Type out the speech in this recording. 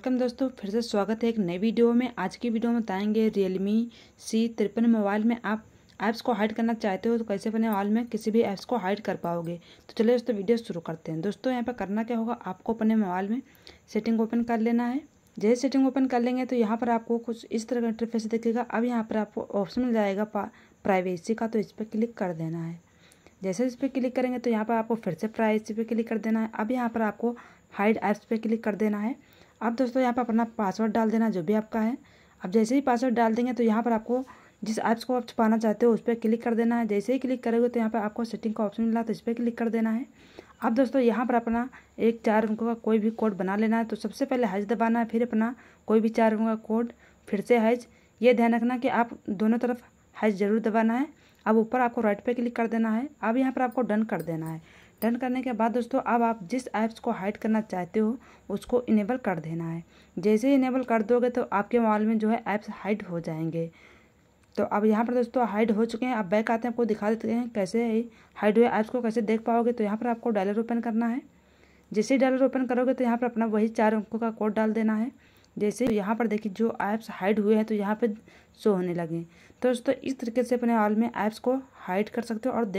Welcome दोस्तों, फिर से स्वागत है एक नई वीडियो में। आज की वीडियो में बताएँगे रियलमी सी तिरपन मोबाइल में आप ऐप्स को हाइड करना चाहते हो तो कैसे अपने मोबाइल में? किसी भी ऐप्स को हाइड कर पाओगे। तो चलिए दोस्तों, वीडियो शुरू करते हैं। दोस्तों, यहाँ पर करना क्या होगा? आपको अपने मोबाइल में सेटिंग ओपन कर लेना है। जैसे सेटिंग ओपन कर लेंगे तो यहाँ पर आपको कुछ इस तरह का इंटरफेस दिखेगा। अब यहाँ पर आपको ऑप्शन मिल जाएगा प्राइवेसी का तो इस पर क्लिक कर देना है। जैसे इस पर क्लिक करेंगे तो यहाँ पर आपको फिर से प्राइवेसी पे क्लिक कर देना है। अब यहाँ पर आपको हाइड ऐप्स पे क्लिक कर देना है। अब दोस्तों यहाँ पर अपना पासवर्ड डाल देना, जो भी आपका है। अब जैसे ही पासवर्ड डाल देंगे तो यहाँ पर आपको जिस ऐप्स को आप छुपाना चाहते हो, उस पर क्लिक कर देना है। जैसे ही क्लिक करोगे तो यहाँ पर आपको सेटिंग का ऑप्शन मिला तो इस पर क्लिक कर देना है। अब दोस्तों यहाँ पर अपना एक चार अंकों का कोई भी कोड बना लेना है। तो सबसे पहले हज दबाना है, फिर अपना कोई भी चार अंकों का कोड फिर से हज ये ध्यान रखना कि आप दोनों तरफ़ हज ज़रूर दबाना है। अब ऊपर आपको राइट पे क्लिक कर देना है। अब यहाँ पर आपको डन कर देना है। डन करने के बाद दोस्तों, अब आप जिस ऐप्स को हाइड करना चाहते हो, उसको इनेबल कर देना है। जैसे इनेबल कर दोगे तो आपके मोबाइल में जो है ऐप्स हाइड हो जाएँगे। तो अब यहाँ पर दोस्तों हाइड हो चुके हैं। अब बैक आते हैं, आपको दिखा देते हैं कैसे हाइड हुए ऐप्स को कैसे देख पाओगे। तो यहाँ पर आपको डॉलर ओपन करना है। जैसे डॉलर ओपन करोगे तो यहाँ पर अपना वही चार अंकों का कोड डाल देना है। जैसे यहाँ पर देखिए जो ऐप्स हाइड हुए हैं तो यहाँ पर शो होने लगे। तो दोस्तों, इस तरीके से अपने मोबाइल में ऐप्स को हाइड कर सकते हो और देख